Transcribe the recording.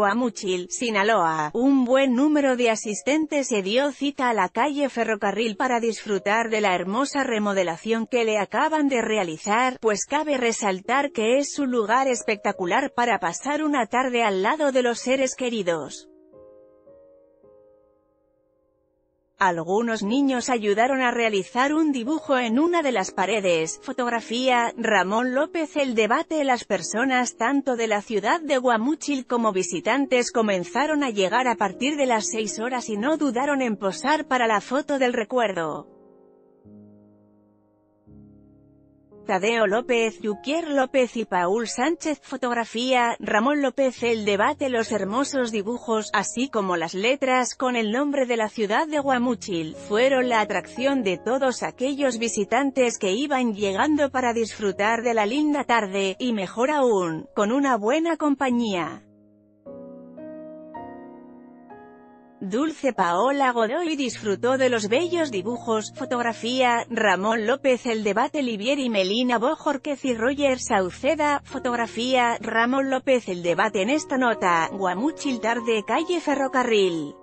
Guamúchil, Sinaloa. Un buen número de asistentes se dio cita a la calle Ferrocarril para disfrutar de la hermosa remodelación que le acaban de realizar, pues cabe resaltar que es un lugar espectacular para pasar una tarde al lado de los seres queridos. Algunos niños ayudaron a realizar un dibujo en una de las paredes. Fotografía, Ramón López El debate Las personas tanto de la ciudad de Guamúchil como visitantes comenzaron a llegar a partir de las 6 horas y no dudaron en posar para la foto del recuerdo. Tadeo López, Yuquier López y Paul Sánchez Fotografía, Ramón López El debate Los hermosos dibujos, así como las letras con el nombre de la ciudad de Guamúchil, fueron la atracción de todos aquellos visitantes que iban llegando para disfrutar de la linda tarde, y mejor aún, con una buena compañía. Dulce Paola Godoy disfrutó de los bellos dibujos, fotografía, Ramón López El debate Livier y Melina Bojorquez y Roger Sauceda, fotografía, Ramón López El debate en esta nota, Guamuchil tarde calle Ferrocarril.